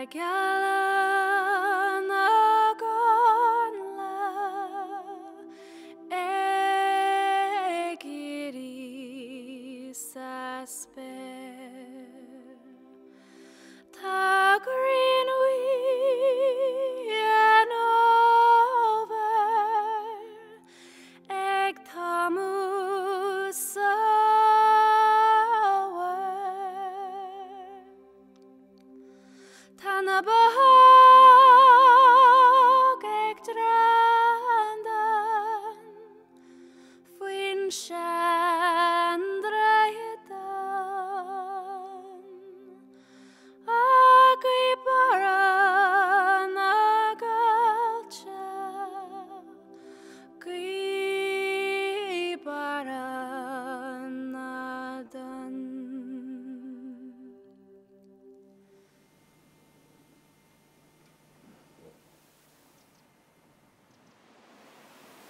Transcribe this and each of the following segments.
like I sunshine.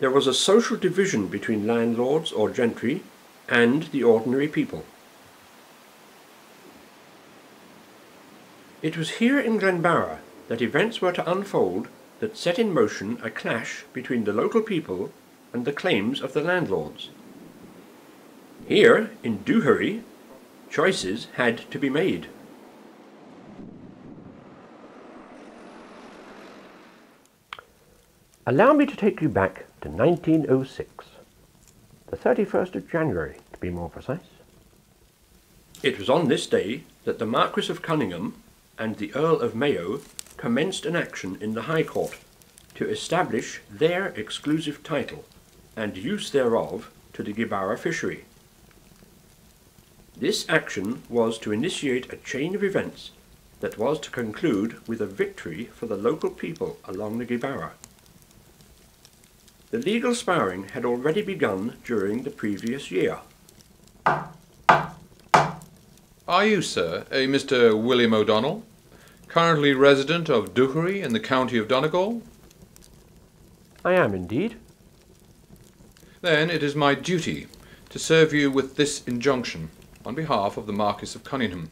There was a social division between landlords or gentry and the ordinary people. It was here in Gweebarra that events were to unfold that set in motion a clash between the local people and the claims of the landlords. Here, in Doochary, choices had to be made. Allow me to take you back to 1906, the 31st of January to be more precise. It was on this day that the Marquis of Conyngham and the Earl of Mayo commenced an action in the High Court to establish their exclusive title and use thereof to the Gweebarra fishery. This action was to initiate a chain of events that was to conclude with a victory for the local people along the Gweebarra. The legal sparring had already begun during the previous year. Are you, sir, a Mr. William O'Donnell, currently resident of Doochary in the county of Donegal? I am indeed. Then it is my duty to serve you with this injunction on behalf of the Marquis of Conyngham.